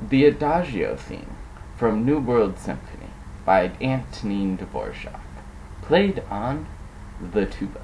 The Adagio theme from New World Symphony by Antonin Dvorak, played on the tuba.